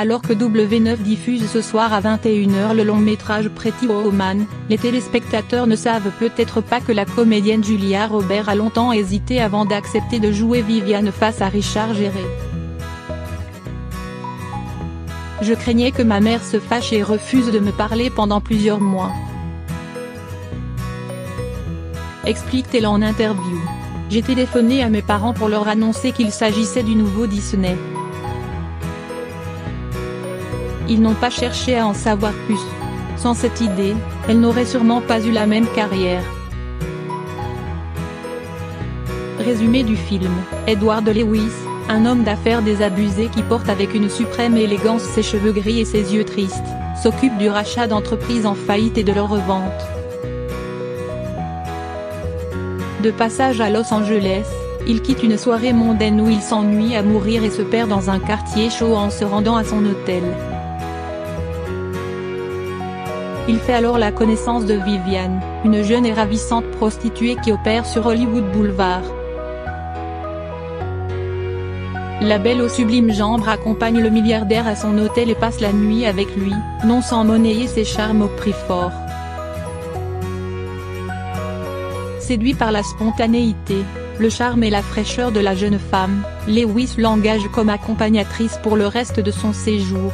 Alors que W9 diffuse ce soir à 21h le long métrage Pretty Woman, les téléspectateurs ne savent peut-être pas que la comédienne Julia Robert a longtemps hésité avant d'accepter de jouer Viviane face à Richard Géré. Je craignais que ma mère se fâche et refuse de me parler pendant plusieurs mois. Explique-t-elle en interview. J'ai téléphoné à mes parents pour leur annoncer qu'il s'agissait du nouveau Disney. Ils n'ont pas cherché à en savoir plus. Sans cette idée, elle n'aurait sûrement pas eu la même carrière. Résumé du film, Edward Lewis, un homme d'affaires désabusé qui porte avec une suprême élégance ses cheveux gris et ses yeux tristes, s'occupe du rachat d'entreprises en faillite et de leur revente. De passage à Los Angeles, il quitte une soirée mondaine où il s'ennuie à mourir et se perd dans un quartier chaud en se rendant à son hôtel. Il fait alors la connaissance de Viviane, une jeune et ravissante prostituée qui opère sur Hollywood Boulevard. La belle aux sublimes jambes accompagne le milliardaire à son hôtel et passe la nuit avec lui, non sans monnayer ses charmes au prix fort. Séduit par la spontanéité, le charme et la fraîcheur de la jeune femme, Lewis l'engage comme accompagnatrice pour le reste de son séjour.